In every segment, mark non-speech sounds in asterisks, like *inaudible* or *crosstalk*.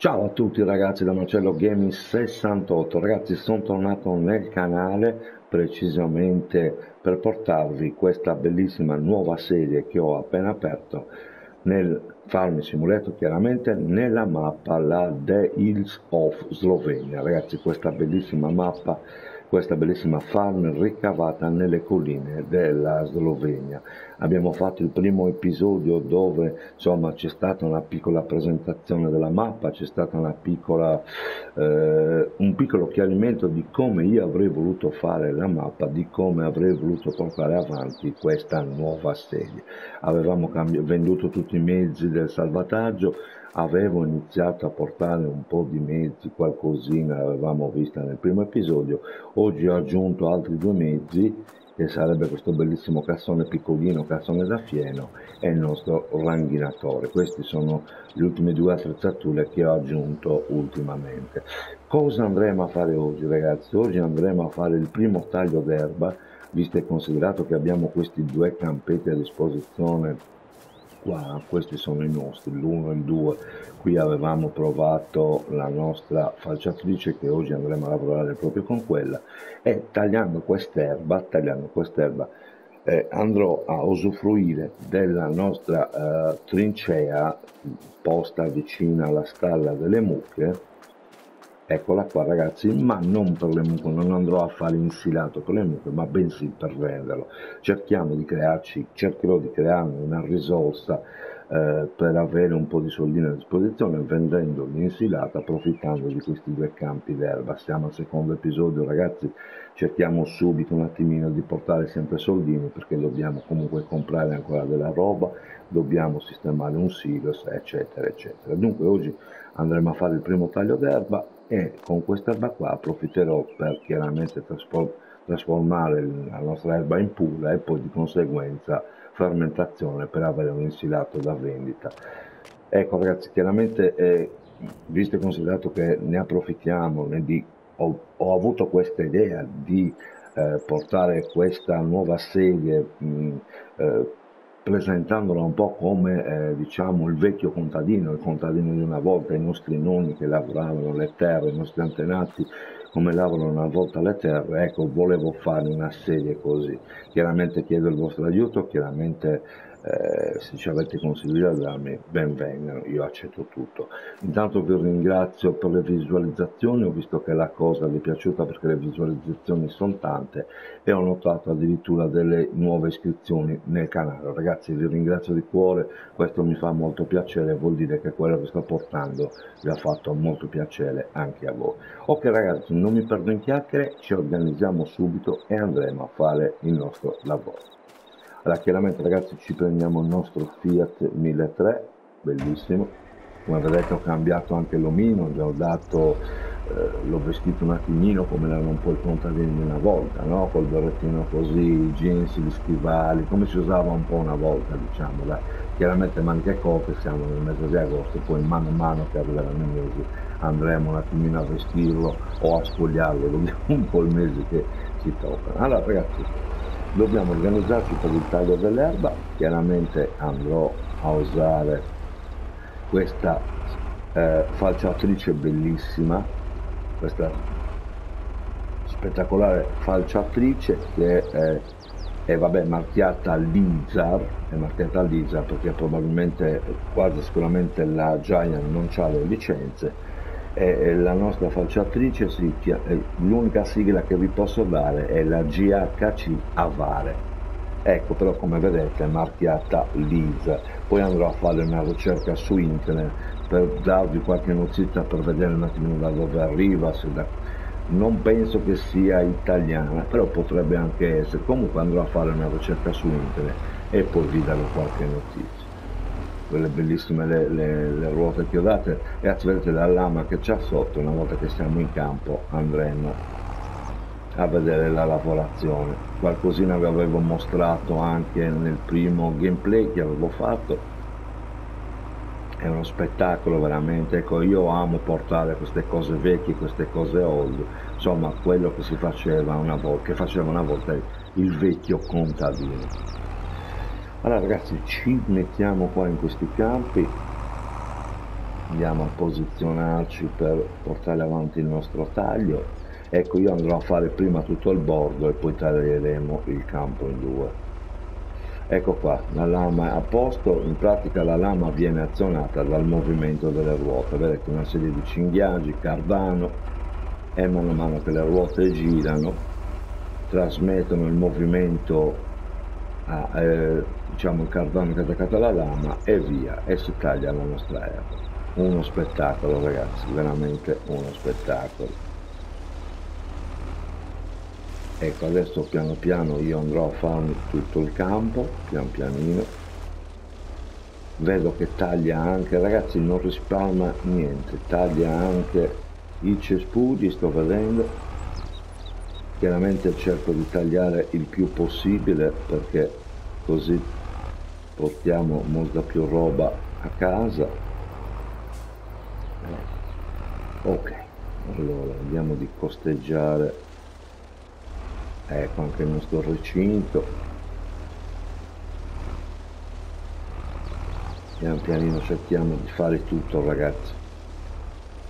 Ciao a tutti ragazzi da Marcello Gaming 68 ragazzi sono tornato nel canale precisamente per portarvi questa bellissima nuova serie che ho appena aperto nel Farm Simulator chiaramente nella mappa la The Hills of Slovenia. Ragazzi questa bellissima mappa questa bellissima farm ricavata nelle colline della Slovenia. Abbiamo fatto il primo episodio dove insomma c'è stata una piccola presentazione della mappa, c'è stato eh, un piccolo chiarimento di come io avrei voluto fare la mappa, di come avrei voluto portare avanti questa nuova serie. Avevamo venduto tutti i mezzi del salvataggio, avevo iniziato a portare un po' di mezzi, qualcosina l'avevamo vista nel primo episodio, oggi ho aggiunto altri due mezzi che sarebbe questo bellissimo cassone piccolino, cassone da fieno e il nostro ranghinatore. Queste sono le ultime due attrezzature che ho aggiunto ultimamente. Cosa andremo a fare oggi ragazzi? Oggi andremo a fare il primo taglio d'erba, visto e considerato che abbiamo questi due campetti a disposizione qua questi sono i nostri l'1 e il 2 qui avevamo provato la nostra falciatrice che oggi andremo a lavorare proprio con quella. E tagliando quest'erba tagliando quest'erba eh, andrò a usufruire della nostra eh, trincea posta vicina alla stalla delle mucche eccola qua ragazzi. Ma non per le mucche non andrò a fare insilato con le mucche ma bensì per venderlo cerchiamo di crearci cercherò di crearmi una risorsa eh, per avere un po' di soldini a disposizione vendendo l'insilato approfittando di questi due campi d'erba. Siamo al secondo episodio ragazzi. Cerchiamo subito un attimino di portare sempre soldini perché dobbiamo comunque comprare ancora della roba dobbiamo sistemare un silos eccetera eccetera. Dunque oggi andremo a fare il primo taglio d'erba e con questa erba qua approfitterò per chiaramente trasformare la nostra erba in pula e poi di conseguenza fermentazione per avere un insilato da vendita. Ecco ragazzi chiaramente eh, visto e considerato che ne approfittiamo ne di, ho, ho, avuto questa idea di eh, portare questa nuova serie mh, eh, presentandola un po' come eh, diciamo il vecchio contadino, il contadino di una volta, i nostri nonni che lavoravano le terre, i nostri antenati come lavorano una volta le terre, ecco volevo fare una serie così. Chiaramente chiedo il vostro aiuto, chiaramente eh, se ci avete consigli da darmi ben vengano, io accetto tutto. Intanto vi ringrazio per le visualizzazioni, ho visto che la cosa vi è piaciuta perché le visualizzazioni sono tante e ho notato addirittura delle nuove iscrizioni nel canale. Ragazzi vi ringrazio di cuore, questo mi fa molto piacere, vuol dire che quello che sto portando vi ha fatto molto piacere anche a voi. Ok ragazzi, non mi perdo in chiacchiere, ci organizziamo subito e andremo a fare il nostro lavoro. Allora, chiaramente ragazzi ci prendiamo il nostro Fiat 1003, bellissimo, come vedete ho cambiato anche l'omino, già ho dato, eh, l'ho vestito un attimino come erano un po' i contadini di una volta, no? col berrettino così, jeans, gli schivali, come si usava un po' una volta diciamo, dai. chiaramente maniche corte, siamo nel mese di agosto, poi mano a mano che arriveranno i mesi andremo un attimino a vestirlo o a spogliarlo, un po' il mese che ci tocca. Allora ragazzi, dobbiamo organizzarci per il taglio dell'erba chiaramente andrò a usare questa eh, falciatrice bellissima questa spettacolare falciatrice che è, è vabbè, marchiata Lizar è marchiata Lizar perché probabilmente quasi sicuramente la Giant non ha le licenze e la nostra falciatrice si l'unica sigla che vi posso dare è la GHC Avare. Ecco però come vedete è marchiata Lisa. Poi andrò a fare una ricerca su internet per darvi qualche notizia per vedere un attimo da dove arriva da... non penso che sia italiana però potrebbe anche essere. Comunque andrò a fare una ricerca su internet e poi vi darò qualche notizia quelle bellissime le, le, le ruote chiodate ragazzi vedete la lama che c'è sotto una volta che siamo in campo andremo a vedere la lavorazione. Qualcosina vi avevo mostrato anche nel primo gameplay che avevo fatto. È uno spettacolo veramente ecco io amo portare queste cose vecchie queste cose old. Insomma quello che si faceva una volta che faceva una volta il vecchio contadino allora ragazzi ci mettiamo qua in questi campi. Andiamo a posizionarci per portare avanti il nostro taglio. Ecco io andrò a fare prima tutto il bordo e poi taglieremo il campo in due. Ecco qua la lama è a posto. In pratica la lama viene azionata dal movimento delle ruote. Vedete una serie di cinghiaggi cardano e mano a mano che le ruote girano trasmettono il movimento a, eh, diciamo il è attaccato alla lama e via e si taglia la nostra erba. Uno spettacolo ragazzi veramente uno spettacolo. Ecco adesso piano piano io andrò a farmi tutto il campo pian pianino. Vedo che taglia anche ragazzi non risparma niente taglia anche i cespugli sto vedendo. Chiaramente cerco di tagliare il più possibile perché così portiamo molta più roba a casa. Ok allora vediamo di costeggiare. Ecco anche il nostro recinto. Pian pianino cerchiamo di fare tutto ragazzi.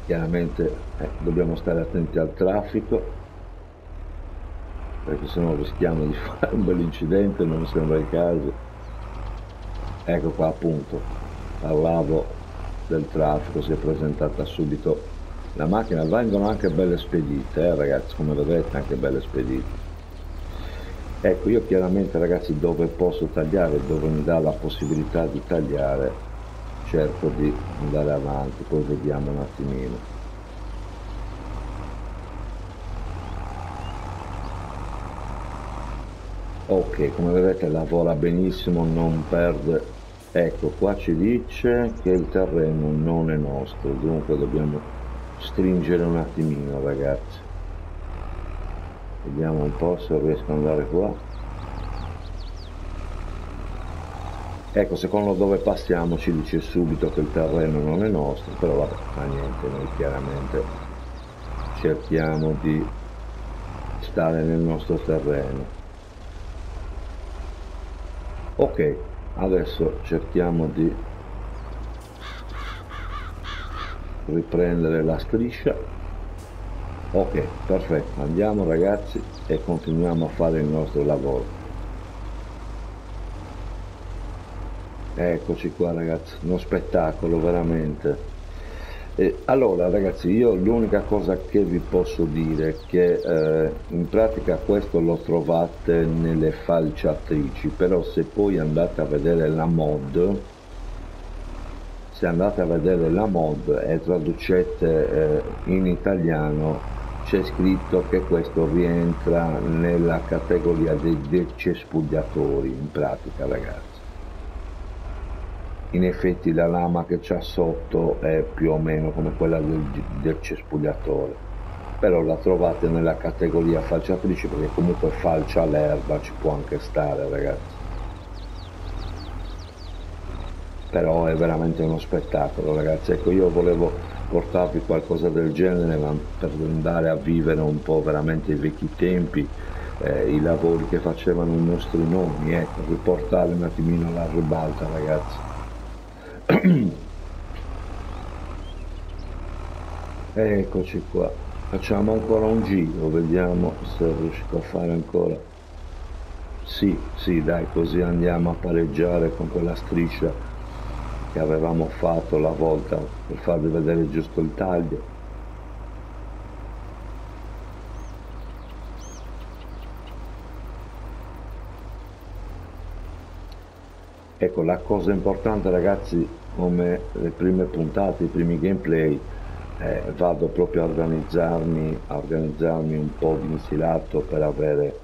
Chiaramente eh, dobbiamo stare attenti al traffico perché se no rischiamo di *laughs* fare un bel incidente non sembra il caso ecco qua appunto parlavo del traffico si è presentata subito la macchina. Vengono anche belle spedite eh, ragazzi come vedete anche belle spedite. Ecco io chiaramente ragazzi dove posso tagliare dove mi dà la possibilità di tagliare cerco di andare avanti poi vediamo un attimino. Ok come vedete lavora benissimo non perde ecco qua ci dice che il terreno non è nostro dunque dobbiamo stringere un attimino ragazzi. Vediamo un po' se riesco ad andare qua. Ecco secondo dove passiamo ci dice subito che il terreno non è nostro però vabbè fa niente noi chiaramente cerchiamo di stare nel nostro terreno. Ok adesso cerchiamo di riprendere la striscia. Ok perfetto. Andiamo ragazzi e continuiamo a fare il nostro lavoro. Eccoci qua ragazzi. Uno spettacolo veramente e allora ragazzi io l'unica cosa che vi posso dire è che eh, in pratica questo lo trovate nelle falciatrici però se poi andate a vedere la mod se andate a vedere la mod e traducete eh, in italiano c'è scritto che questo rientra nella categoria dei decespugliatori in pratica ragazzi in effetti la lama che c'ha sotto è più o meno come quella del, del cespugliatore però la trovate nella categoria falciatrice perché comunque falcia l'erba ci può anche stare ragazzi. Però è veramente uno spettacolo ragazzi. Ecco io volevo portarvi qualcosa del genere ma per andare a vivere un po' veramente i vecchi tempi eh, i lavori che facevano i nostri nonni ecco riportare un attimino alla ribalta ragazzi eccoci qua. Facciamo ancora un giro vediamo se riuscito a fare ancora. Sì sì dai così andiamo a pareggiare con quella striscia che avevamo fatto la volta per farvi vedere giusto il taglio. Ecco la cosa importante ragazzi come le prime puntate i primi gameplay eh, vado proprio a organizzarmi a organizzarmi un po' di insilato per avere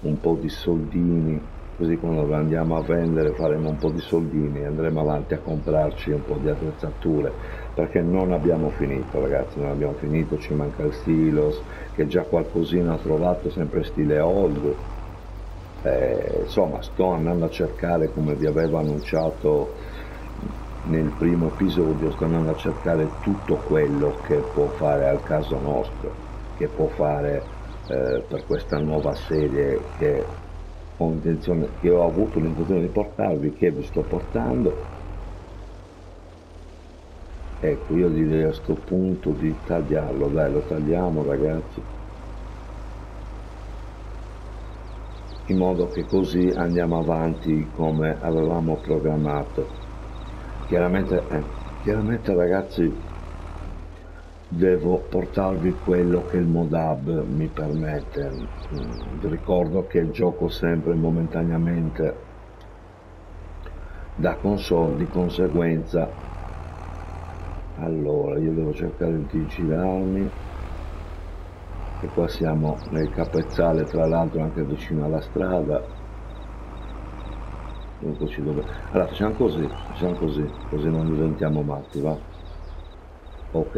un po' di soldini così quando andiamo a vendere faremo un po' di soldini e andremo avanti a comprarci un po' di attrezzature perché non abbiamo finito ragazzi non abbiamo finito ci manca il silos che già qualcosina ho trovato sempre stile old. Eh, insomma sto andando a cercare come vi avevo annunciato nel primo episodio sto andando a cercare tutto quello che può fare al caso nostro che può fare eh, per questa nuova serie che ho che ho avuto l'intenzione di portarvi, che vi sto portando. ecco io direi a sto punto di tagliarlo. Dai lo tagliamo ragazzi. In modo che così andiamo avanti come avevamo programmato chiaramente eh, chiaramente ragazzi devo portarvi quello che il modab mi permette. Mm, vi ricordo che gioco sempre momentaneamente da console di conseguenza allora io devo cercare di girarmi e qua siamo nel capezzale tra l'altro anche vicino alla strada dunque ci dove allora facciamo così facciamo così così non diventiamo matti va? Ok.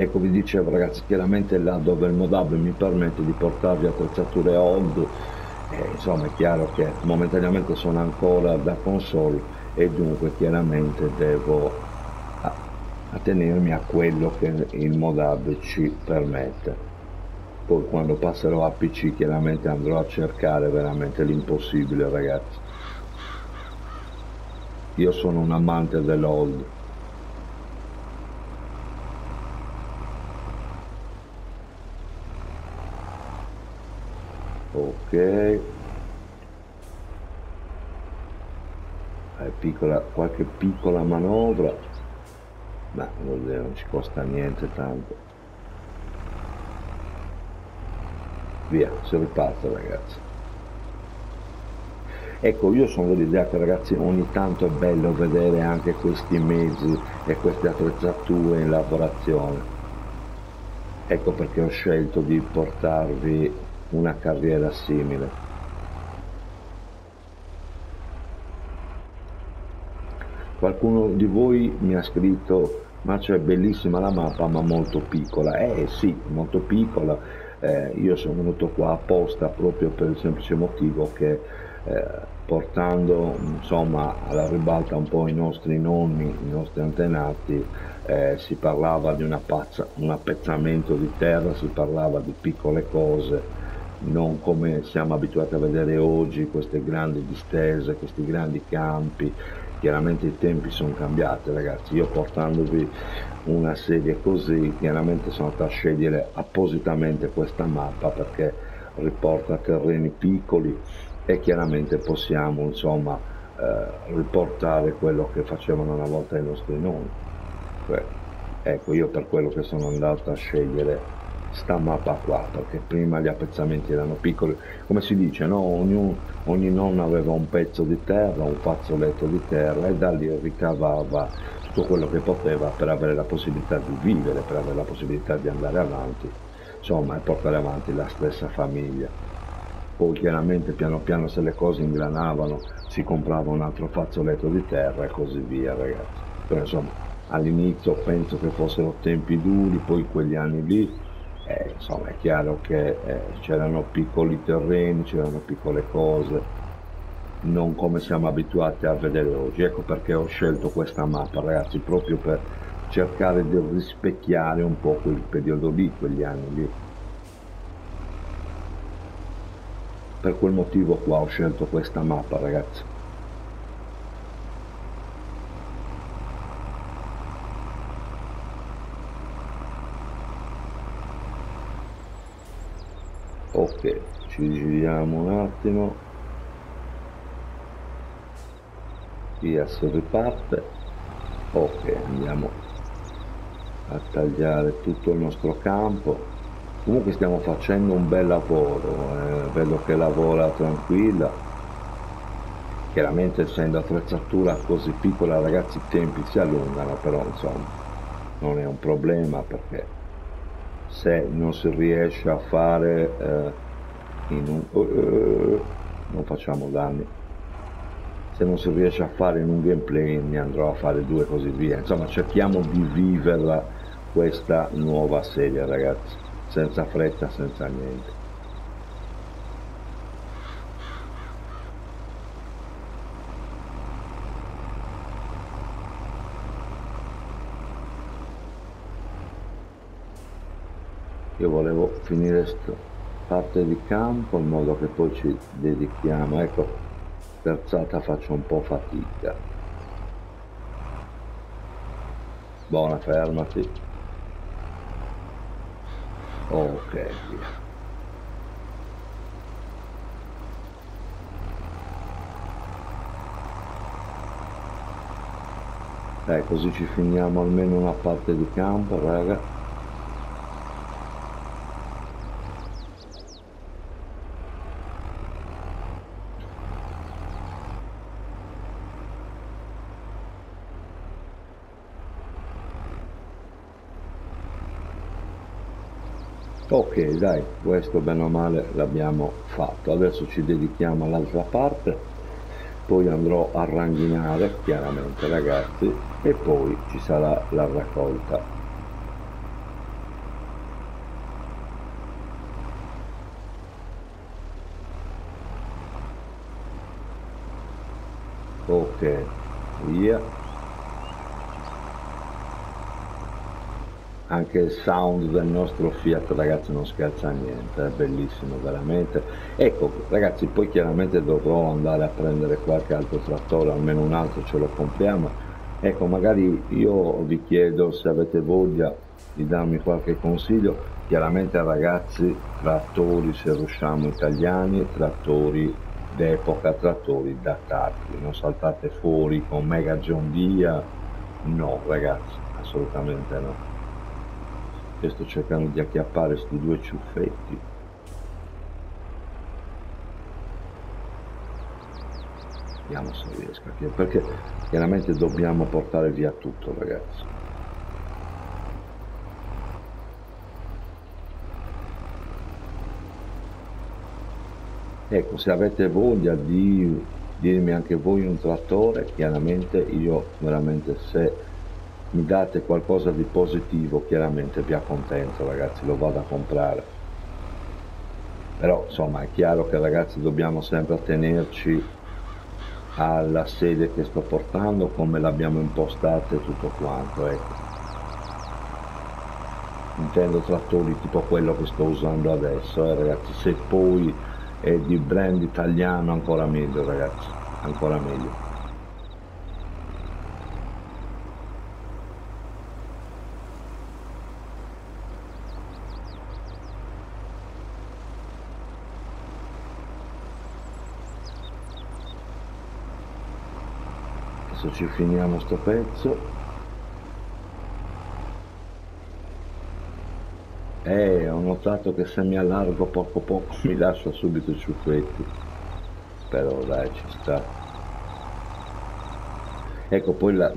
Ecco vi dicevo ragazzi chiaramente là dove il modab mi permette di portarvi attrezzature old eh, insomma è chiaro che momentaneamente sono ancora da console e dunque chiaramente devo attenermi a quello che il modab ci permette poi quando passerò a PC chiaramente andrò a cercare veramente l'impossibile ragazzi. Io sono un amante dell'old. Ok. Piccola, qualche piccola manovra? Ma non ci costa niente tanto via si riparte ragazzi ecco io sono dell'idea che ragazzi ogni tanto è bello vedere anche questi mezzi e queste attrezzature in lavorazione ecco perché ho scelto di portarvi una carriera simile. Qualcuno di voi mi ha scritto ma c'è bellissima la mappa ma molto piccola. Eh sì, molto piccola. Eh, io sono venuto qua apposta proprio per il semplice motivo che eh, portando insomma alla ribalta un po' i nostri nonni, i nostri antenati, eh, si parlava di pazza, un appezzamento di terra, si parlava di piccole cose non come siamo abituati a vedere oggi queste grandi distese, questi grandi campi. Chiaramente i tempi sono cambiati ragazzi, io portandovi una serie così, chiaramente sono andato a scegliere appositamente questa mappa perché riporta terreni piccoli e chiaramente possiamo insomma eh, riportare quello che facevano una volta i nostri nonni. ecco, io per quello che sono andato a scegliere sta mappa qua perché prima gli appezzamenti erano piccoli. Come si dice no? ogni, ogni nonno aveva un pezzo di terra un fazzoletto di terra e da lì ricavava tutto quello che poteva per avere la possibilità di vivere per avere la possibilità di andare avanti. Insomma e portare avanti la stessa famiglia. Poi chiaramente piano piano se le cose ingranavano si comprava un altro fazzoletto di terra e così via ragazzi. Però insomma all'inizio penso che fossero tempi duri poi quegli anni lì eh, insomma è chiaro che eh, c'erano piccoli terreni, c'erano piccole cose, non come siamo abituati a vedere oggi. Ecco perché ho scelto questa mappa, ragazzi, proprio per cercare di rispecchiare un po' quel periodo lì, quegli anni lì. Per quel motivo qua ho scelto questa mappa, ragazzi. Ok ci giriamo un attimo. Via si riparte ok andiamo a tagliare tutto il nostro campo. Comunque stiamo facendo un bel lavoro eh, vedo che lavora tranquilla. Chiaramente essendo attrezzatura così piccola ragazzi i tempi si allungano però insomma non è un problema perché se non si riesce a fare eh, in un uh, non facciamo danni. Se non si riesce a fare in un gameplay ne andrò a fare due così via. Insomma cerchiamo di viverla questa nuova serie ragazzi. Senza fretta senza niente io volevo finire questa parte di campo in modo che poi ci dedichiamo. Ecco sterzata faccio un po' fatica. Buona fermati. Ok via. Dai così ci finiamo almeno una parte di campo raga dai questo bene o male l'abbiamo fatto. Adesso ci dedichiamo all'altra parte poi andrò a ranghinare chiaramente ragazzi e poi ci sarà la raccolta. Ok via anche il sound del nostro Fiat ragazzi non scherza niente è bellissimo veramente. Ecco ragazzi poi chiaramente dovrò andare a prendere qualche altro trattore almeno un altro ce lo compriamo. Ecco magari io vi chiedo se avete voglia di darmi qualche consiglio chiaramente ragazzi trattori se riusciamo italiani trattori d'epoca trattori datati non saltate fuori con mega John Deere no ragazzi assolutamente no e sto cercando di acchiappare questi due ciuffetti. Vediamo se riesco a perché chiaramente dobbiamo portare via tutto ragazzi. Ecco se avete voglia di dirmi anche voi un trattore chiaramente io veramente se mi date qualcosa di positivo chiaramente vi accontento ragazzi lo vado a comprare. Però insomma è chiaro che ragazzi dobbiamo sempre attenerci alla sede che sto portando come l'abbiamo impostata e tutto quanto ecco. Intendo trattori tipo quello che sto usando adesso eh, ragazzi se poi è di brand italiano ancora meglio ragazzi ancora meglio adesso ci finiamo sto pezzo. Eh, ho notato che se mi allargo poco poco mi lascia subito i ciuffetti. Però dai ci sta. Ecco poi la,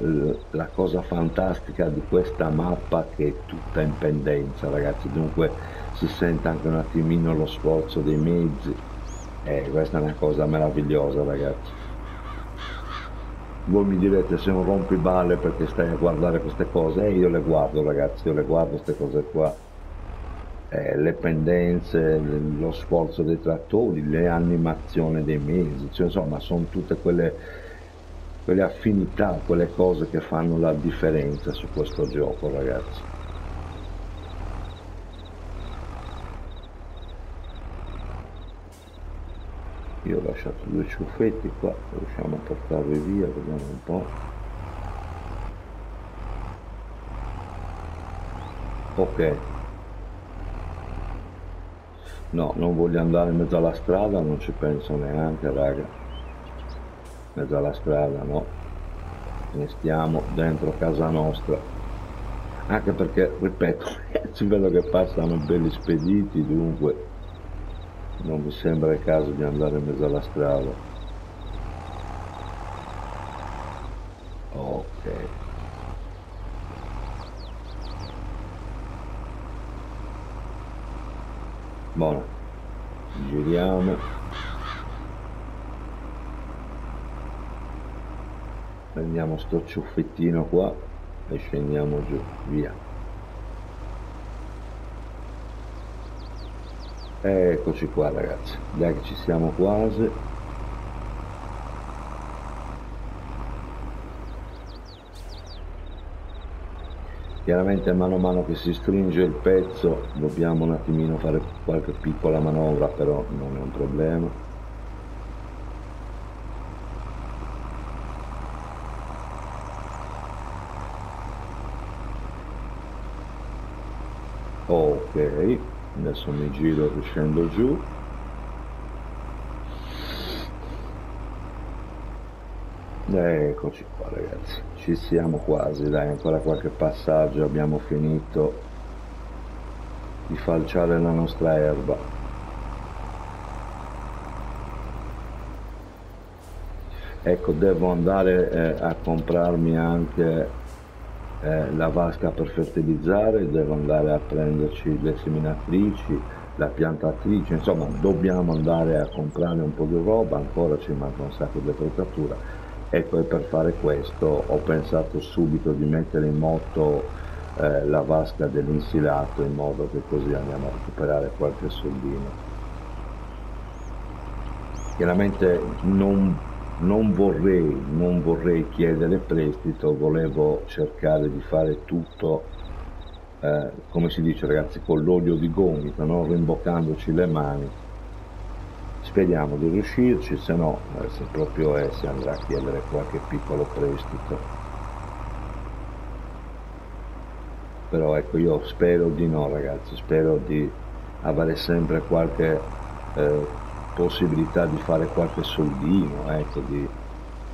la, cosa fantastica di questa mappa che è tutta in pendenza ragazzi. Dunque si sente anche un attimino lo sforzo dei mezzi. Eh, questa è una cosa meravigliosa ragazzi voi mi direte se non rompi balle perché stai a guardare queste cose. E io le guardo ragazzi io le guardo queste cose qua. Eh, le pendenze lo sforzo dei trattori le animazioni dei mesi cioè, insomma sono tutte quelle quelle affinità quelle cose che fanno la differenza su questo gioco ragazzi io ho lasciato due ciuffetti qua riusciamo a portarli via vediamo un po' ok. No non voglio andare in mezzo alla strada non ci penso neanche raga. In mezzo alla strada no. Ne stiamo dentro casa nostra. Anche perché ripeto *laughs* ci vedo che passano belli spediti dunque non mi sembra il caso di andare in mezzo alla strada. Ok. Buono. Giriamo. Prendiamo sto ciuffettino qua e scendiamo giù. Via eccoci qua ragazzi. Dai che ci siamo quasi. Chiaramente mano a mano che si stringe il pezzo dobbiamo un attimino fare qualche piccola manovra però non è un problema ok adesso mi giro e scendo giù. Eccoci qua ragazzi. Ci siamo quasi dai ancora qualche passaggio. Abbiamo finito di falciare la nostra erba. Ecco devo andare eh, a comprarmi anche eh, la vasca per fertilizzare, devo andare a prenderci le seminatrici, la piantatrice, insomma dobbiamo andare a comprare un po' di roba, ancora ci manca un sacco di attrezzatura. E per fare questo ho pensato subito di mettere in moto eh, la vasca dell'insilato in modo che così andiamo a recuperare qualche soldino. Chiaramente non non vorrei, non vorrei chiedere prestito, volevo cercare di fare tutto, eh, come si dice ragazzi, con l'olio di gomito, non rimboccandoci le mani. Speriamo di riuscirci, se no, eh, se proprio è, si andrà a chiedere qualche piccolo prestito. Però ecco, io spero di no ragazzi, spero di avere sempre qualche eh, possibilità di fare qualche soldino, ecco, di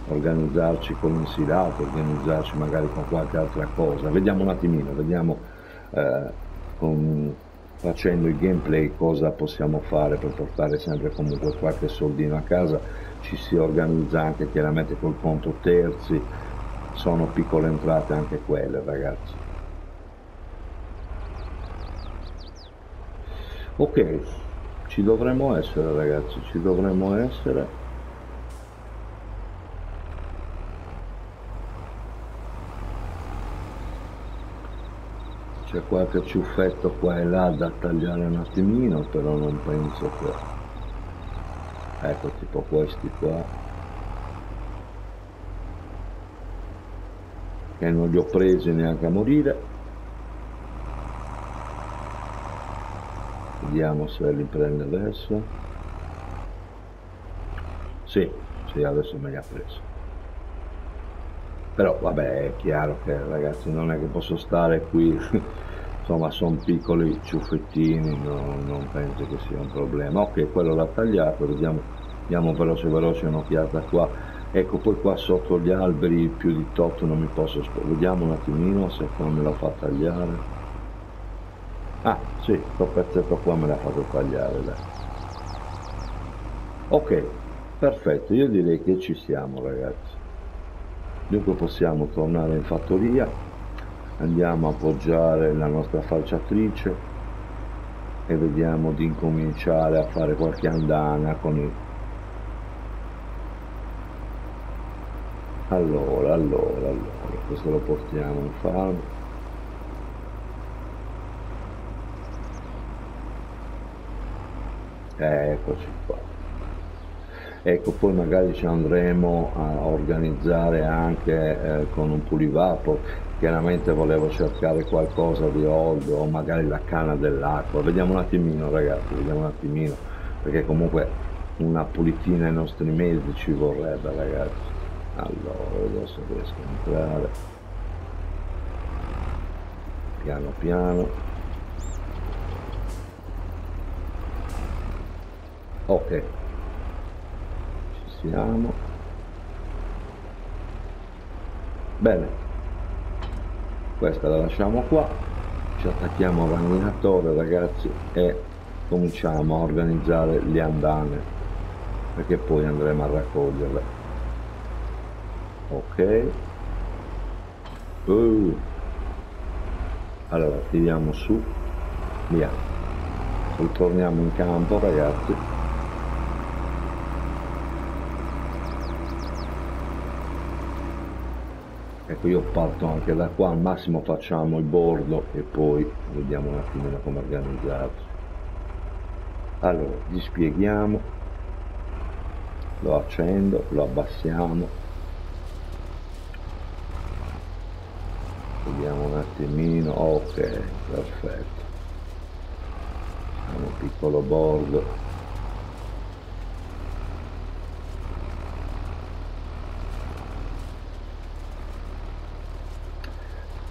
organizzarci con un silato, organizzarci magari con qualche altra cosa. Vediamo un attimino, vediamo eh, con, facendo il gameplay cosa possiamo fare per portare sempre comunque qualche soldino a casa. Ci si organizza anche chiaramente col conto terzi, sono piccole entrate anche quelle ragazzi. Ok, ci dovremmo essere ragazzi ci dovremmo essere. C'è qualche ciuffetto qua e là da tagliare un attimino però non penso che ecco tipo questi qua che non li ho presi neanche a morire vediamo se li prende adesso. Sì, sì adesso me li ha preso però vabbè è chiaro che ragazzi non è che posso stare qui. *laughs* Insomma sono piccoli ciuffettini non, non penso che sia un problema. Ok quello l'ha tagliato vediamo diamo veloce veloce un'occhiata qua. Ecco poi qua sotto gli alberi più di tot non mi posso vediamo un attimino se qua me lo fa tagliare ah sì, questo pezzetto qua me l'ha fatto tagliare dai. ok perfetto io direi che ci siamo ragazzi dunque possiamo tornare in fattoria andiamo a appoggiare la nostra falciatrice e vediamo di incominciare a fare qualche andana con il allora allora allora questo lo portiamo in farm Eh, eccoci qua. Ecco poi magari ci andremo a organizzare anche eh, con un pulivapo chiaramente volevo cercare qualcosa di olio o magari la canna dell'acqua. Vediamo un attimino ragazzi vediamo un attimino perché comunque una pulitina ai nostri mesi ci vorrebbe ragazzi. Allora adesso riesco a entrare. Piano piano ok. Ci siamo. Bene. Questa la lasciamo qua. Ci attacchiamo al ranginatore ragazzi e cominciamo a organizzare le andane perché poi andremo a raccoglierle. Ok. Uh. allora tiriamo su. Via. Ritorniamo in campo ragazzi ecco io parto anche da qua al massimo facciamo il bordo e poi vediamo un attimino come organizzarci. Allora dispieghiamo lo accendo lo abbassiamo. Vediamo un attimino ok perfetto. Un piccolo bordo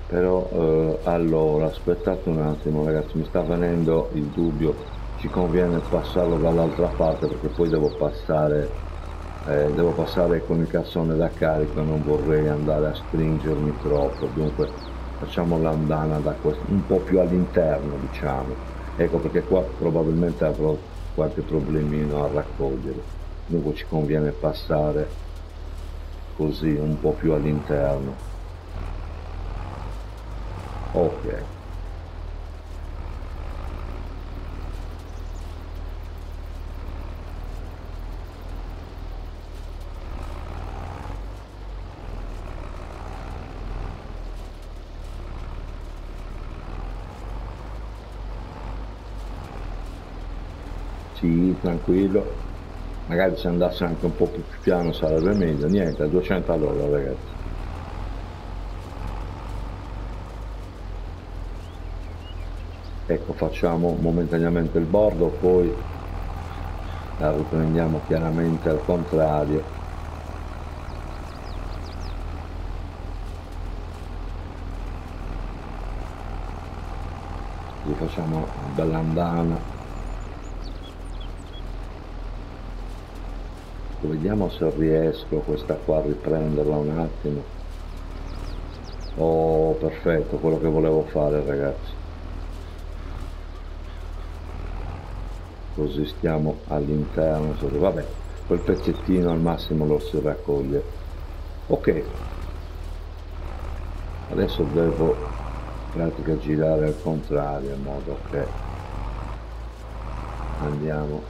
però eh, allora aspettate un attimo ragazzi mi sta venendo il dubbio. Ci conviene passarlo dall'altra parte perché poi devo passare eh, devo passare con il cassone da carico non vorrei andare a stringermi troppo. Dunque facciamo l'andana da questo un po' più all'interno diciamo. Ecco perché qua probabilmente avrò qualche problemino a raccogliere. Dunque ci conviene passare così un po' più all'interno ok. Sì tranquillo. Magari se andasse anche un po' più piano sarebbe meglio. Niente 200 all'ora ragazzi ecco facciamo momentaneamente il bordo poi la riprendiamo chiaramente al contrario. Gli facciamo una bella andana. Vediamo se riesco questa qua a riprenderla un attimo. Oh perfetto quello che volevo fare ragazzi così stiamo all'interno vabbè quel pezzettino al massimo lo si raccoglie. Ok. Adesso devo in pratica girare al contrario in modo che andiamo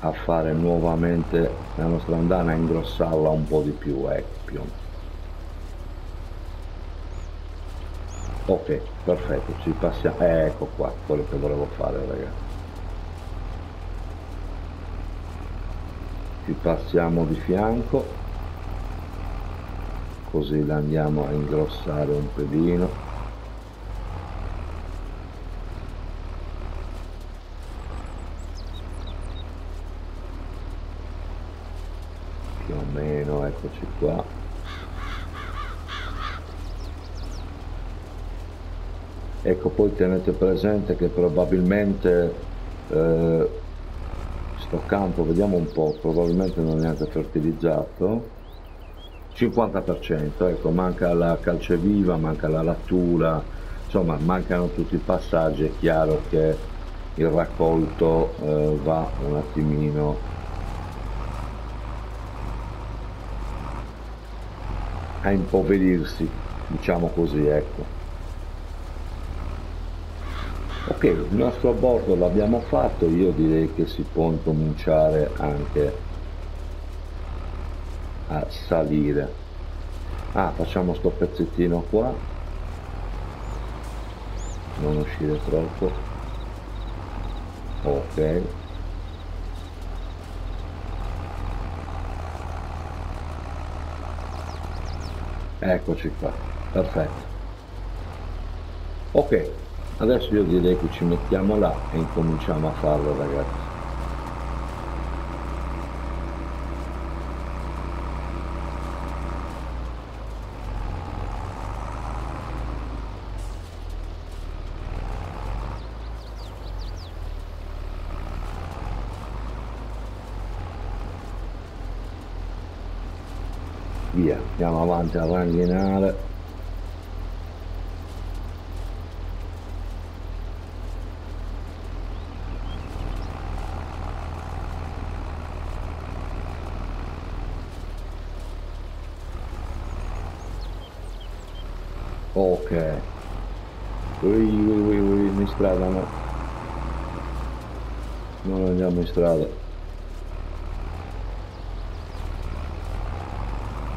a fare nuovamente la nostra andana a ingrossarla un po' di più ecco ok perfetto ci passiamo. Eh, ecco qua quello che volevo fare ragazzi. Ci passiamo di fianco così la andiamo a ingrossare un pelino più o meno eccoci qua ecco poi tenete presente che probabilmente eh, sto campo vediamo un po' probabilmente non è neanche fertilizzato. 50% ecco manca la calceviva manca la lattura insomma mancano tutti i passaggi è chiaro che il raccolto eh, va un attimino. A impoverirsi diciamo così ecco ok il nostro aborto l'abbiamo fatto io direi che si può incominciare anche a salire. Ah facciamo sto pezzettino qua. Non uscire troppo. Ok. Eccoci qua perfetto. Ok adesso io direi che ci mettiamo là e incominciamo a farlo ragazzi. Via andiamo avanti a ranghinare ok ui ui ui ui in strada no non andiamo in strada.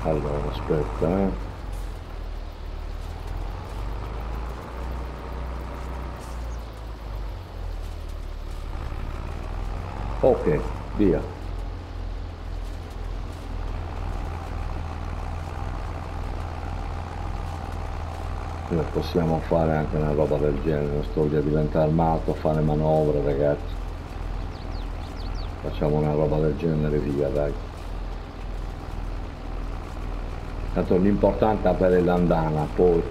Allora aspetta eh. Ok via. Possiamo fare anche una roba del genere non sto lì a diventare matto a fare manovre ragazzi facciamo una roba del genere via dai. Tanto l'importante è avere l'andana poi.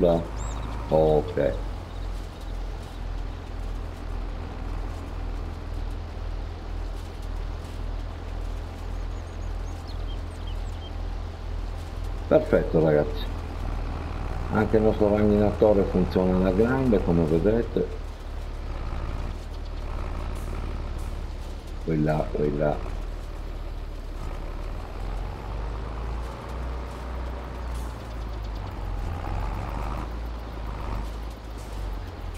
Là ok perfetto ragazzi. Anche il nostro ranginatore funziona alla grande come vedete. Quella quella.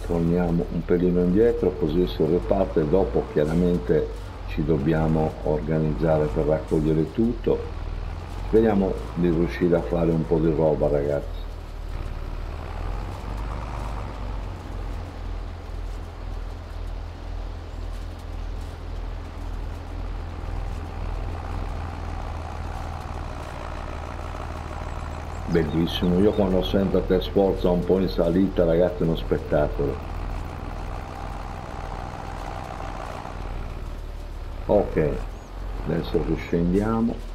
Torniamo un pelino indietro così si riparte dopo chiaramente ci dobbiamo organizzare per raccogliere tutto speriamo di riuscire a fare un po' di roba ragazzi. Bellissimo. Io quando sento che sforza un po' in salita ragazzi è uno spettacolo. Ok. Adesso riscendiamo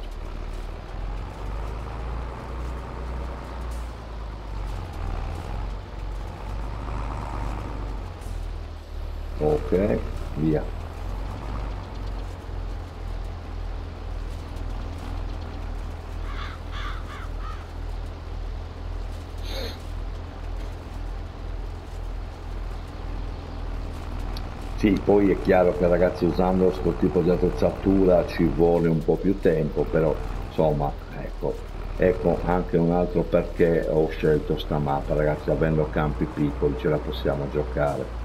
ok via Sì, poi è chiaro che ragazzi usando questo tipo di attrezzatura ci vuole un po' più tempo, però insomma, ecco, ecco anche un altro perché ho scelto sta mappa, ragazzi, avendo campi piccoli ce la possiamo giocare.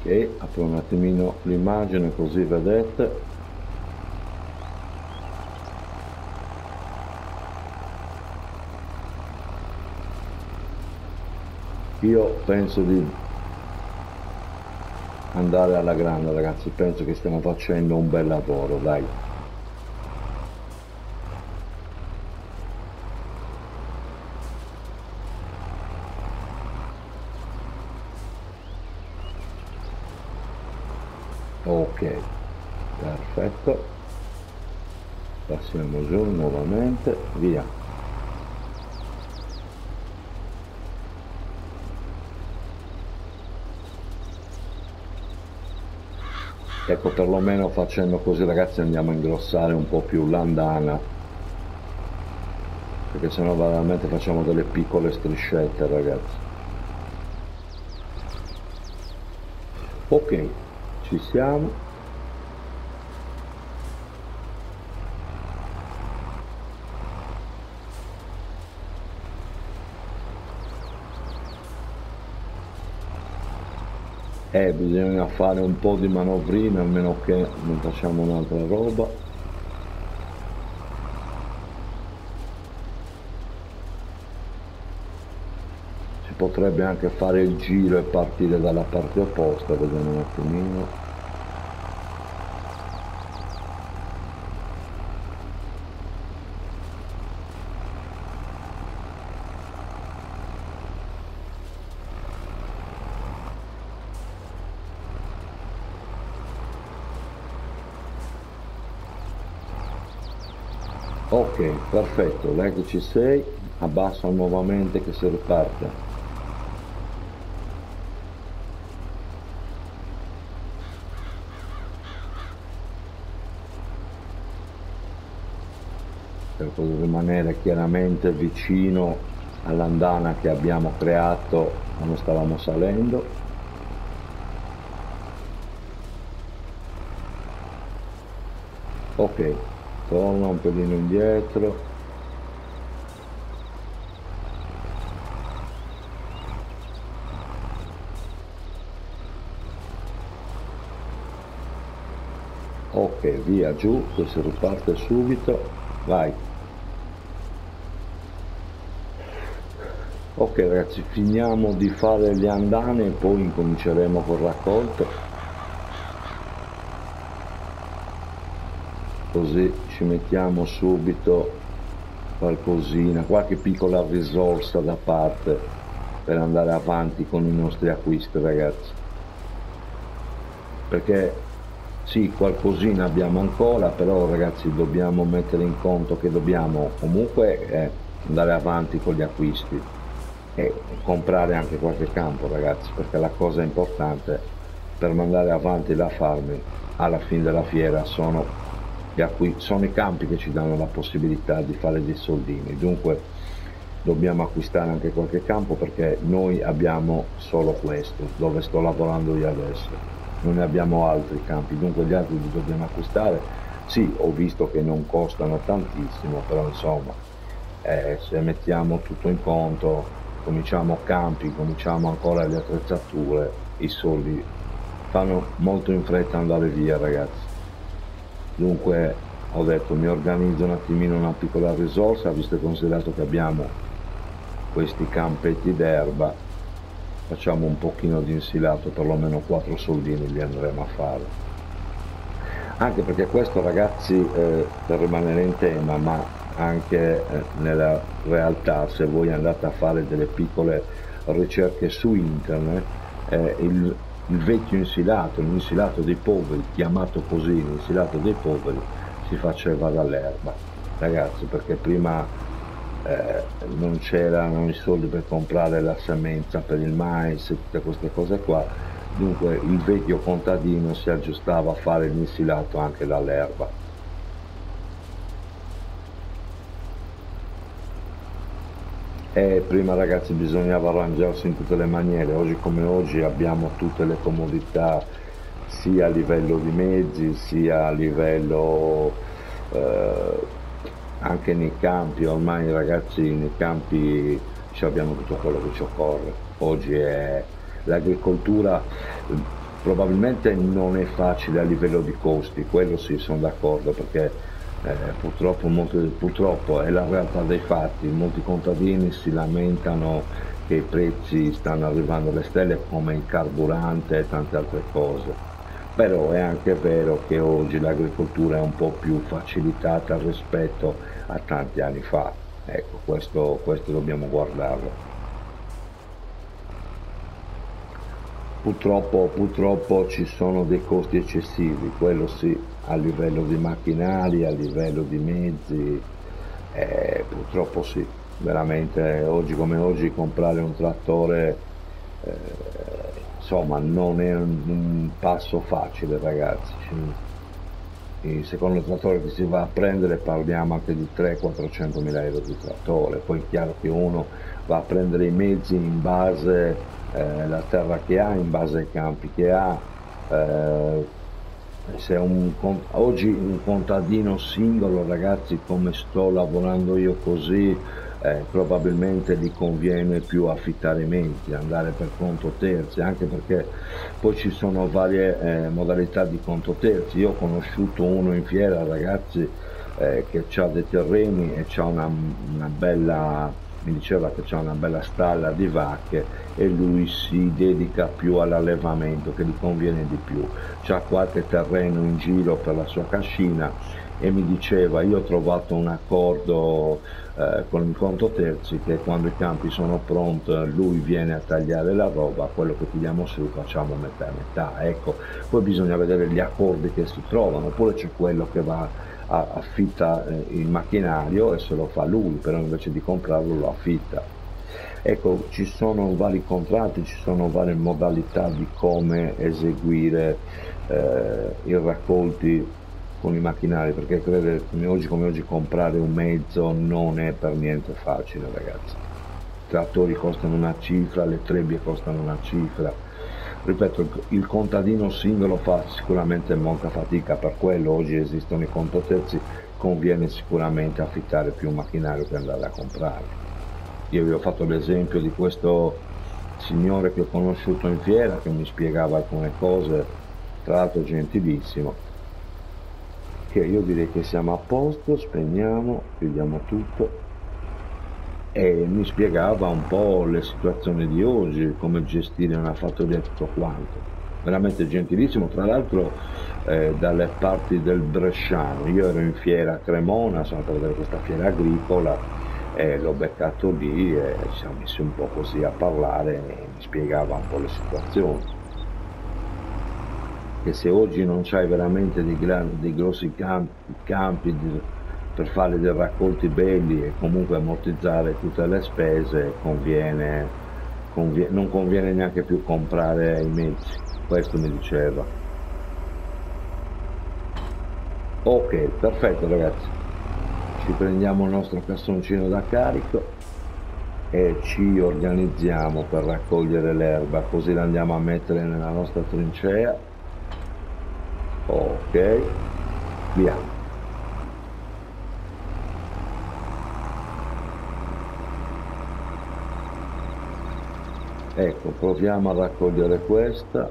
ok apro un attimino l'immagine così vedete. Io penso di andare alla grande ragazzi. Penso che stiamo facendo un bel lavoro dai ok perfetto passiamo giù nuovamente via. Ecco perlomeno facendo così ragazzi andiamo a ingrossare un po' più l'andana perché sennò veramente facciamo delle piccole striscette ragazzi. Ok ci siamo eh bisogna fare un po' di manovrina a meno che non facciamo un'altra roba. Potrebbe anche fare il giro e partire dalla parte opposta vediamo un attimino perfetto lei ci sei. Abbassa nuovamente che si riparte. Per rimanere chiaramente vicino all'andana che abbiamo creato quando stavamo salendo. Ok torna un pelino indietro. Ok via giù si riparte subito vai. Ok ragazzi finiamo di fare le andane e poi incominceremo col raccolto così ci mettiamo subito qualcosina qualche piccola risorsa da parte per andare avanti con i nostri acquisti ragazzi. Perché sì qualcosina abbiamo ancora però ragazzi dobbiamo mettere in conto che dobbiamo comunque eh, andare avanti con gli acquisti e comprare anche qualche campo ragazzi perché la cosa importante per mandare avanti la farming alla fine della fiera sono, sono i campi che ci danno la possibilità di fare dei soldini. Dunque dobbiamo acquistare anche qualche campo perché noi abbiamo solo questo dove sto lavorando io adesso. Non ne abbiamo altri campi dunque gli altri li dobbiamo acquistare. Sì ho visto che non costano tantissimo però insomma eh, se mettiamo tutto in conto cominciamo campi, cominciamo ancora le attrezzature, i soldi fanno molto in fretta andare via ragazzi. Dunque ho detto mi organizzo un attimino una piccola risorsa, visto e considerato che abbiamo questi campetti d'erba, facciamo un pochino di insilato, perlomeno 4 soldini li andremo a fare. Anche perché questo ragazzi, eh, per rimanere in tema, ma anche eh, nella realtà se voi andate a fare delle piccole ricerche su internet eh, il, il, vecchio insilato, l'insilato dei poveri, chiamato così l'insilato dei poveri, si faceva dall'erba. Ragazzi perché prima eh, non c'erano i soldi per comprare la semenza per il mais e tutte queste cose qua. Dunque il vecchio contadino si aggiustava a fare l'insilato anche dall'erba e prima ragazzi bisognava arrangiarsi in tutte le maniere, oggi come oggi abbiamo tutte le comodità sia a livello di mezzi sia a livello eh, anche nei campi, ormai ragazzi nei campi abbiamo tutto quello che ci occorre, oggi è l'agricoltura probabilmente non è facile a livello di costi, quello sì sono d'accordo perché eh, purtroppo, molti, purtroppo è la realtà dei fatti, molti contadini si lamentano che i prezzi stanno arrivando alle stelle come il carburante e tante altre cose, però è anche vero che oggi l'agricoltura è un po' più facilitata rispetto a tanti anni fa, ecco questo, questo dobbiamo guardarlo. Purtroppo, purtroppo ci sono dei costi eccessivi, quello sì, a livello di macchinari, a livello di mezzi, eh, purtroppo sì, veramente oggi come oggi comprare un trattore eh, insomma non è un, un, passo facile ragazzi. Il secondo trattore che si va a prendere parliamo anche di 300-400 mila euro di trattore, poi è chiaro che uno va a prendere i mezzi in base alla eh, terra che ha, in base ai campi che ha, eh, se un, oggi un contadino singolo ragazzi come sto lavorando io così eh, probabilmente gli conviene più affittare menti, andare per conto terzi, anche perché poi ci sono varie eh, modalità di conto terzi. Io ho conosciuto uno in fiera, ragazzi, eh, che ha dei terreni e ha una, una bella mi diceva che c'è una bella stalla di vacche e lui si dedica più all'allevamento che gli conviene di più. C'ha qualche terreno in giro per la sua cascina e mi diceva io ho trovato un accordo eh, con il conto terzi che quando i campi sono pronti lui viene a tagliare la roba quello che tiriamo su facciamo metà metà ecco poi bisogna vedere gli accordi che si trovano oppure c'è quello che va affitta eh, il macchinario e se lo fa lui, però invece di comprarlo lo affitta. Ecco, ci sono vari contratti, ci sono varie modalità di come eseguire eh, i raccolti con i macchinari, perché credo come oggi come oggi comprare un mezzo non è per niente facile ragazzi. I trattori costano una cifra, le trebbie costano una cifra, ripeto il contadino singolo fa sicuramente molta fatica per quello oggi esistono i contoterzi conviene sicuramente affittare più macchinario che andare a comprare. Io vi ho fatto l'esempio di questo signore che ho conosciuto in fiera che mi spiegava alcune cose tra l'altro gentilissimo che io direi che siamo a posto spegniamo chiudiamo tutto e mi spiegava un po' le situazioni di oggi, come gestire una fattoria e tutto quanto. Veramente gentilissimo, tra l'altro eh, dalle parti del Bresciano, io ero in fiera a Cremona, sono andato a vedere questa fiera agricola e l'ho beccato lì e ci siamo messi un po' così a parlare e mi spiegava un po' le situazioni. Che se oggi non c'hai veramente dei, dei grossi campi, campi di, per fare dei raccolti belli e comunque ammortizzare tutte le spese conviene, conviene, non conviene neanche più comprare i mezzi questo mi diceva. Ok perfetto ragazzi. Ci prendiamo il nostro cassoncino da carico e ci organizziamo per raccogliere l'erba così la andiamo a mettere nella nostra trincea. Ok via ecco proviamo a raccogliere questa.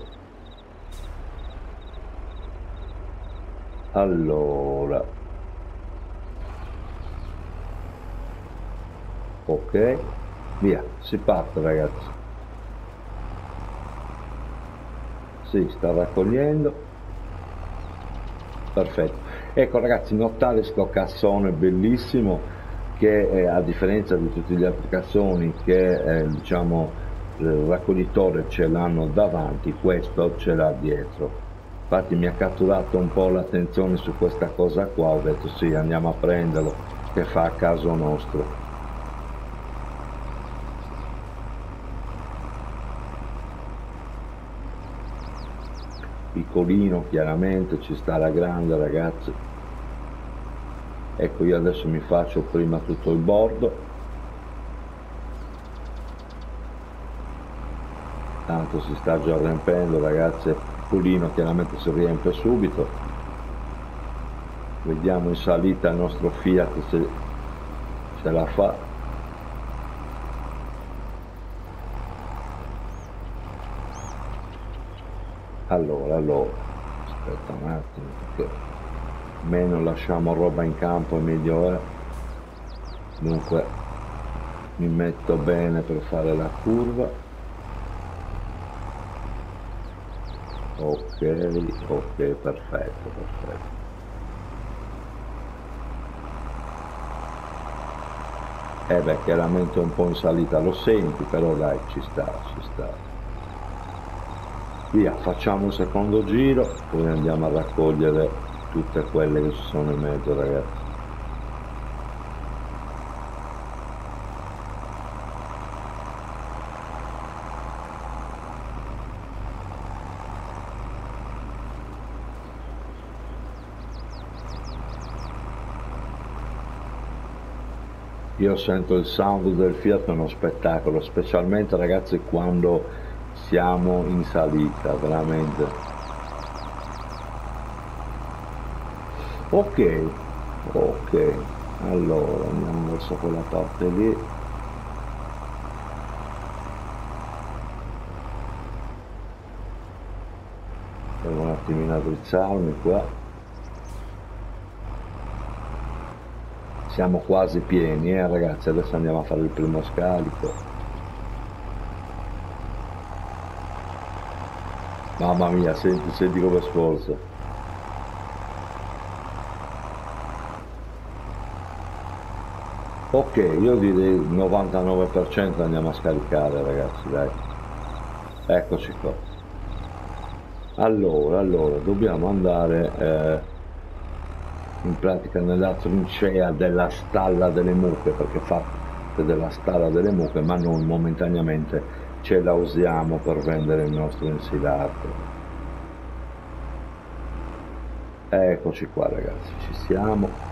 Allora. Ok via si parte ragazzi. Si sta raccogliendo. Perfetto. Ecco ragazzi notare sto cassone bellissimo che eh, a differenza di tutti gli altri cassoni che eh, diciamo raccoglitore ce l'hanno davanti, questo ce l'ha dietro. Infatti mi ha catturato un po' l'attenzione su questa cosa qua, ho detto sì andiamo a prenderlo che fa a caso nostro. Piccolino chiaramente, ci sta la grande ragazzi. Ecco io adesso mi faccio prima tutto il bordo tanto si sta già riempendo ragazzi pulino chiaramente si riempie subito. Vediamo in salita il nostro Fiat se ce la fa. Allora allora aspetta un attimo perché meno lasciamo roba in campo meglio è. Dunque mi metto bene per fare la curva ok ok perfetto perfetto. Eh beh chiaramente un po' in salita lo senti però dai ci sta ci sta. Via facciamo un secondo giro poi andiamo a raccogliere tutte quelle che ci sono in mezzo ragazzi io sento il sound del Fiat è uno spettacolo specialmente ragazzi quando siamo in salita veramente. Ok ok allora andiamo verso quella parte lì. Devo un attimino addrizzarmi qua siamo quasi pieni eh ragazzi. Adesso andiamo a fare il primo scarico. Mamma mia senti, senti come sforzo. Ok io direi il 99% andiamo a scaricare ragazzi dai. Eccoci qua. Allora allora dobbiamo andare eh, in pratica nella trincea della stalla delle mucche perché fa della stalla delle mucche ma noi momentaneamente ce la usiamo per vendere il nostro insilato. Eccoci qua ragazzi ci siamo.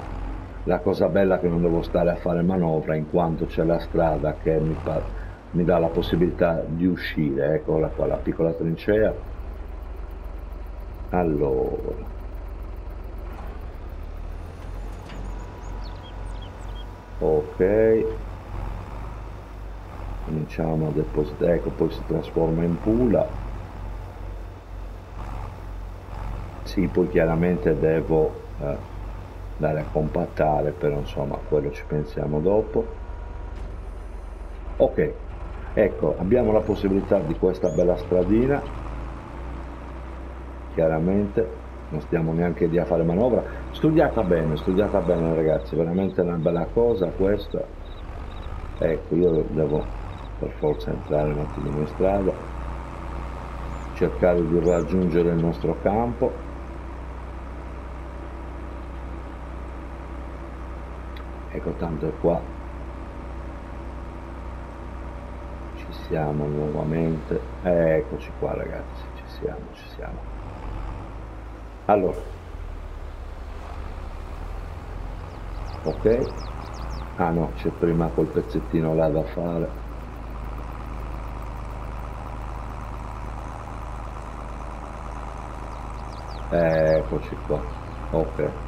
La cosa bella è che non devo stare a fare manovra in quanto c'è la strada che mi, mi dà la possibilità di uscire. Eccola qua la piccola trincea. Allora ok. Cominciamo a depositare ecco poi si trasforma in pula. Sì poi chiaramente devo eh, dare a compattare però insomma quello ci pensiamo dopo. Ok. Ecco abbiamo la possibilità di questa bella stradina. Chiaramente non stiamo neanche lì a fare manovra studiata bene studiata bene ragazzi veramente una bella cosa questa. Ecco io devo per forza entrare un attimo in strada cercare di raggiungere il nostro campo. Ecco tanto è qua. Ci siamo nuovamente. Eccoci qua ragazzi ci siamo ci siamo. Allora ok? Ah no c'è prima quel pezzettino là da fare. Eccoci qua. Ok.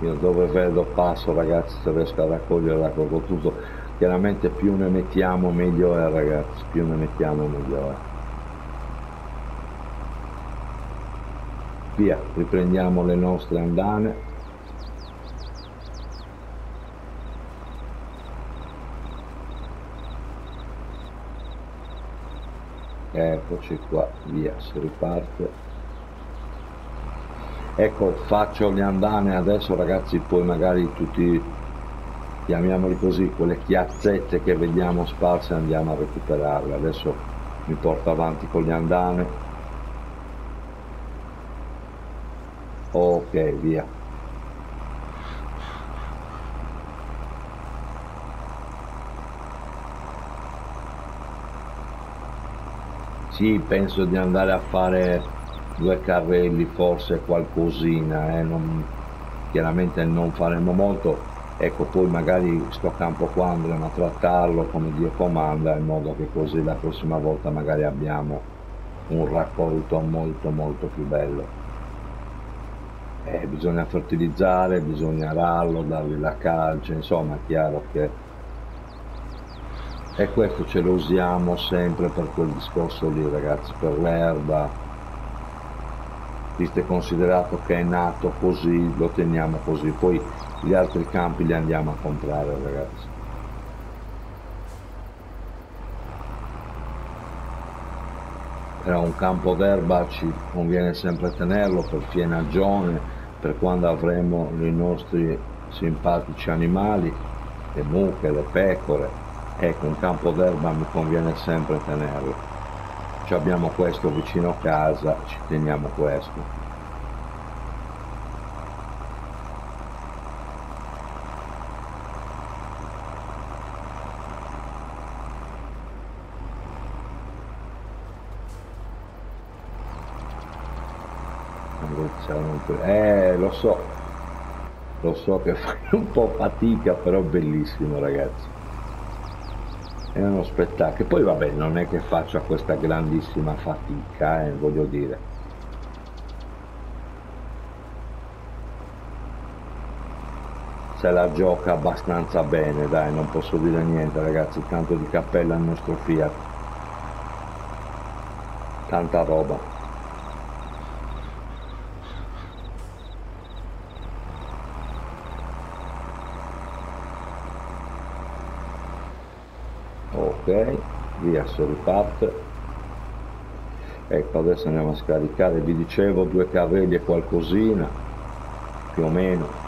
Io dove vedo passo ragazzi se riesco a raccogliere la tutto. Chiaramente più ne mettiamo meglio è ragazzi. Più ne mettiamo meglio è. Via riprendiamo le nostre andane eccoci qua via si riparte. Ecco faccio le andane adesso ragazzi poi magari tutti chiamiamoli così quelle chiazzette che vediamo sparse andiamo a recuperarle. Adesso mi porto avanti con le andane. Ok via sì penso di andare a fare due carrelli forse qualcosina eh? non, chiaramente non faremo molto ecco poi magari sto campo qua andremo a trattarlo come Dio comanda in modo che così la prossima volta magari abbiamo un raccolto molto molto più bello eh, bisogna fertilizzare, bisogna ararlo, dargli la calce, insomma è chiaro che e questo ce lo usiamo sempre per quel discorso lì ragazzi, per l'erba, visto e considerato che è nato così, lo teniamo così, poi gli altri campi li andiamo a comprare ragazzi. Però un campo d'erba ci conviene sempre tenerlo per fienagione, per quando avremo i nostri simpatici animali, le mucche, le pecore, ecco un campo d'erba mi conviene sempre tenerlo. Ci abbiamo questo vicino a casa, ci teniamo questo. Eh, lo so, lo so che *laughs* fai un po' fatica, però bellissimo ragazzi. È uno spettacolo. Poi vabbè, non è che faccia questa grandissima fatica, eh, voglio dire. Se la gioca abbastanza bene, dai, non posso dire niente ragazzi, tanto di cappella al nostro Fiat. Tanta roba. Si riparte. Ecco adesso andiamo a scaricare vi dicevo due carrelli e qualcosina più o meno.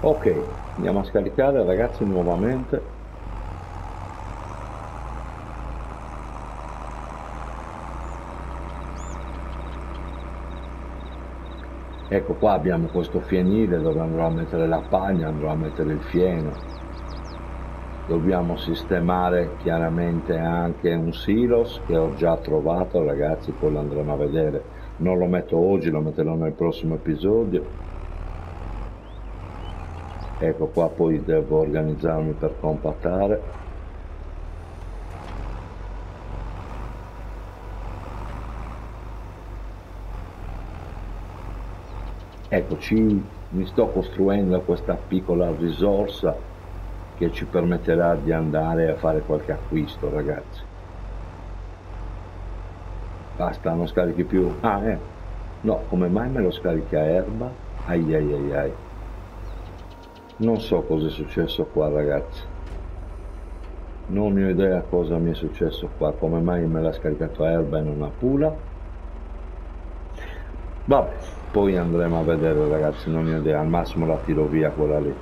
Ok andiamo a scaricare ragazzi nuovamente ecco qua abbiamo questo fienile dove andrò a mettere la paglia andrò a mettere il fieno. Dobbiamo sistemare chiaramente anche un silos che ho già trovato ragazzi poi lo andremo a vedere. Non lo metto oggi lo metterò nel prossimo episodio. Ecco qua poi devo organizzarmi per compattare ecco ci, mi sto costruendo questa piccola risorsa che ci permetterà di andare a fare qualche acquisto ragazzi. Basta non scarichi più. Ah eh. No come mai me lo scarica erba? Ai ai ai ai. Non so cosa è successo qua ragazzi. Non ho idea cosa mi è successo qua. Come mai me l'ha scaricato erba e non a pula vabbè poi andremo a vedere ragazzi non ho idea al massimo la tiro via quella lì.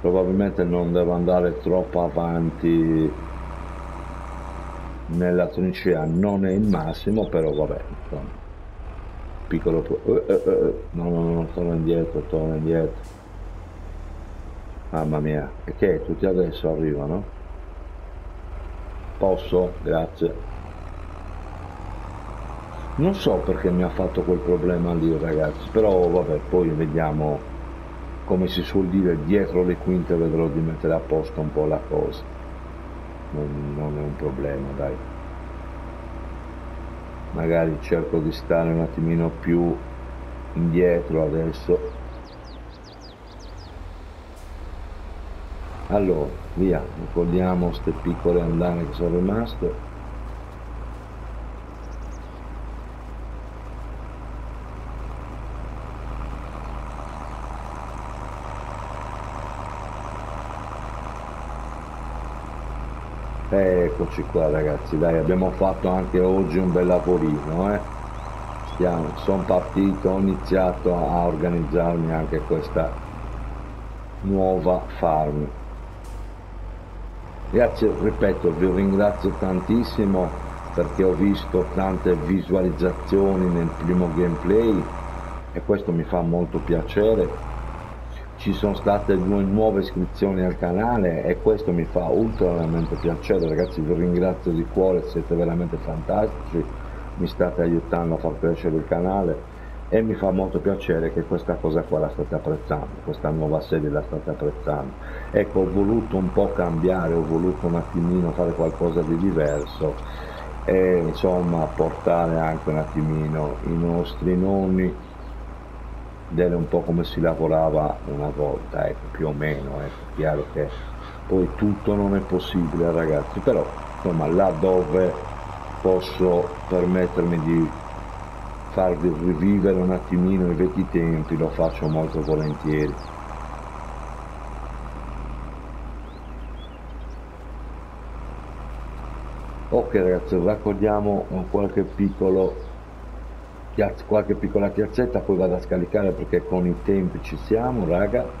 Probabilmente non devo andare troppo avanti nella trincea non è il massimo però vabbè insomma. Piccolo uh, uh, uh, no no no torna indietro torna indietro. Mamma mia. E che tutti adesso arrivano? Posso? Grazie non so perché mi ha fatto quel problema lì ragazzi però vabbè poi vediamo come si suol dire dietro le quinte vedrò di mettere a posto un po' la cosa. Non, non è un problema dai. Magari cerco di stare un attimino più indietro adesso. Allora via ricordiamo queste piccole andane che sono rimaste eccoci qua ragazzi dai abbiamo fatto anche oggi un bel lavorino eh. Sono partito ho iniziato a organizzarmi anche questa nuova farm. Grazie ripeto vi ringrazio tantissimo perché ho visto tante visualizzazioni nel primo gameplay e questo mi fa molto piacere ci sono state due nuove iscrizioni al canale e questo mi fa ultra veramente piacere ragazzi vi ringrazio di cuore siete veramente fantastici mi state aiutando a far crescere il canale e mi fa molto piacere che questa cosa qua la state apprezzando questa nuova serie la state apprezzando. Ecco ho voluto un po' cambiare ho voluto un attimino fare qualcosa di diverso e insomma portare anche un attimino i nostri nomi vedere un po' come si lavorava una volta, ecco, più o meno, ecco, chiaro che poi tutto non è possibile ragazzi, però insomma là dove posso permettermi di farvi rivivere un attimino i vecchi tempi lo faccio molto volentieri. Ok ragazzi, raccogliamo qualche piccolo qualche piccola piazzetta poi vado a scaricare perché con i tempi ci siamo raga.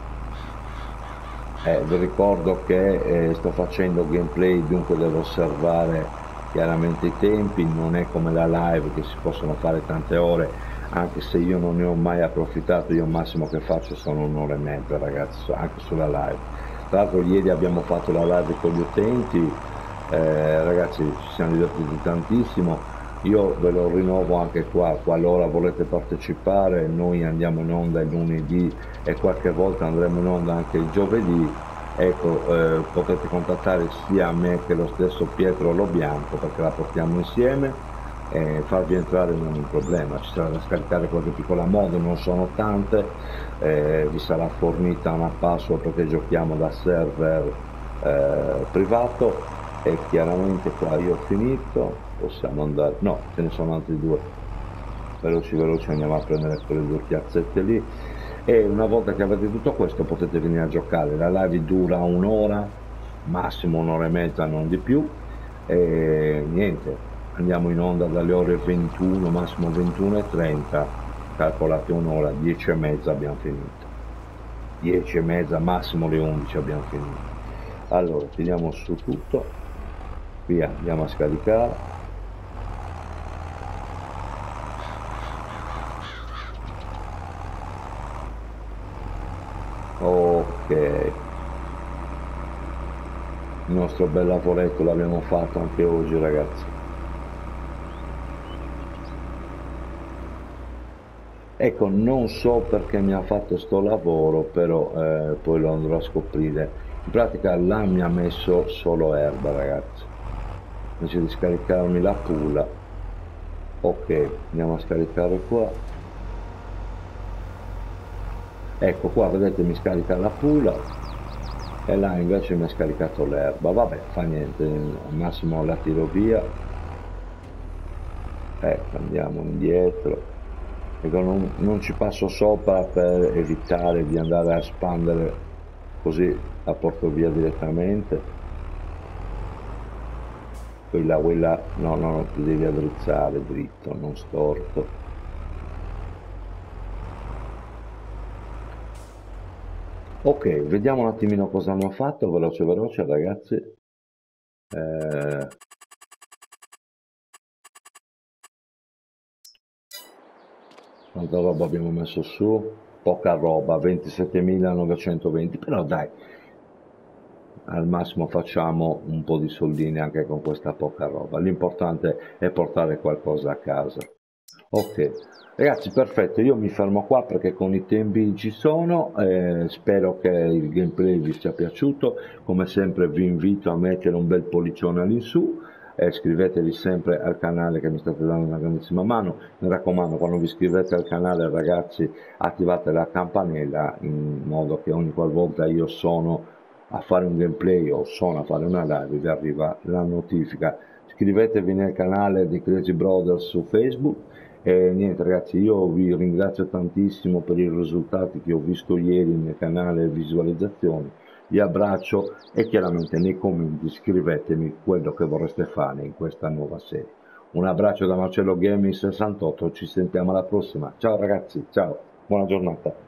Eh, vi ricordo che eh, sto facendo gameplay dunque devo osservare chiaramente i tempi non è come la live che si possono fare tante ore anche se io non ne ho mai approfittato io massimo che faccio sono un'ora e mezza ragazzi anche sulla live. Tra l'altro ieri abbiamo fatto la live con gli utenti eh, ragazzi ci siamo divertiti tantissimo io ve lo rinnovo anche qua qualora volete partecipare noi andiamo in onda il lunedì e qualche volta andremo in onda anche il giovedì. Ecco eh, potete contattare sia me che lo stesso Pietro Lo Bianco perché la portiamo insieme e farvi entrare non è un problema. Ci sarà da scaricare qualche piccola moda non sono tante eh, vi sarà fornita una password perché giochiamo da server eh, privato e chiaramente qua io ho finito possiamo andare no ce ne sono altri due. Veloci veloci andiamo a prendere quelle due piazzette lì. E una volta che avete tutto questo potete venire a giocare. La live dura un'ora massimo un'ora e mezza non di più. E niente andiamo in onda dalle ore 21 massimo 21 e 30 calcolate un'ora 10 e mezza abbiamo finito. 10 e mezza massimo le 11 abbiamo finito. Allora tiriamo su tutto via andiamo a scaricare. Ok. Il nostro bel lavoretto l'abbiamo fatto anche oggi ragazzi. Ecco non so perché mi ha fatto sto lavoro però eh, poi lo andrò a scoprire. In pratica là mi ha messo solo erba ragazzi invece di scaricarmi la pulla. Ok andiamo a scaricare qua. Ecco qua vedete mi scarica la pulla. E là invece mi ha scaricato l'erba. Vabbè fa niente al massimo la tiro via. Ecco andiamo indietro. Ecco, non, non ci passo sopra per evitare di andare a espandere così la porto via direttamente quella, quella, no, no, ti devi addrizzare dritto, non storto. Ok, vediamo un attimino cosa hanno fatto, veloce veloce ragazzi. Eh... Quanta roba abbiamo messo su? Poca roba, 27.920, però dai, al massimo facciamo un po' di soldini anche con questa poca roba. L'importante è portare qualcosa a casa. Ok, ragazzi, perfetto. Io mi fermo qua perché con i tempi ci sono. Eh, spero che il gameplay vi sia piaciuto. Come sempre, vi invito a mettere un bel pollicione all'insù. Eh, iscrivetevi sempre al canale che mi state dando una grandissima mano mi raccomando quando vi iscrivete al canale ragazzi attivate la campanella in modo che ogni qualvolta io sono a fare un gameplay o sono a fare una live vi arriva la notifica. Iscrivetevi nel canale di Crazy Brothers su Facebook. E niente ragazzi io vi ringrazio tantissimo per i risultati che ho visto ieri nel canale visualizzazioni. Vi abbraccio e chiaramente nei commenti scrivetemi quello che vorreste fare in questa nuova serie. Un abbraccio da Marcello Gaming 68 ci sentiamo alla prossima. Ciao ragazzi ciao buona giornata